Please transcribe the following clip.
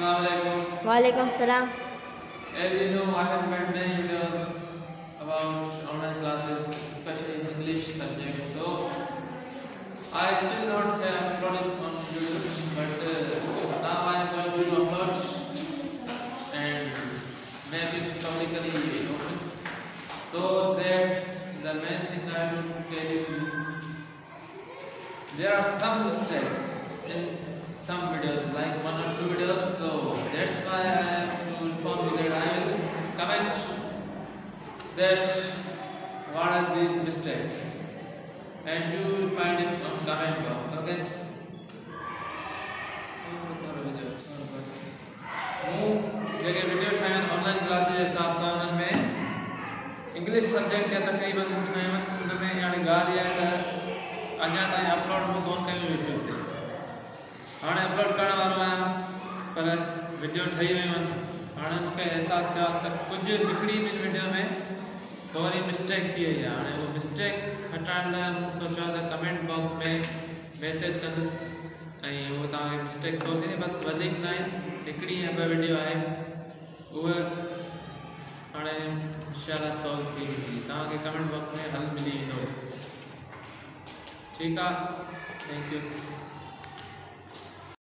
Assalamualaikum. वालेकुम सलाम As you know, I have made many videos about online classes, especially in English subject. So I still not have uploaded on YouTube, but uh, now I am going to upload and make it publicly open. So that the main thing I have to tell you is there are some mistakes will comment that what are the mistakes, and you will find it on comment box. Okay. जेके video online class जे हिसाब में English subject जा तक़रीबन मूं इहा आहे त अपलोड मूं कोन कयूं यूट्यूब अपलोड करण वारो पर वीडियो ठही वियूं आहिनि हाणे मूंखे अहसासु थियो आहे में थोरी मिस्टेक थी वई आहे हाणे मिस्टेक हटाइण लाइ मूं कमेंट बॉक्स में मैसेज कंदुसि ऐं उहो तव्हांखे मिस्टेक सोल्व थींदी बसि वधीक न वीडियो आहे उहा हाणे इनशाला सॉल्व थी वेंदी कमेंट बॉक्स में हल मिली ठीकु आहे थैंक यू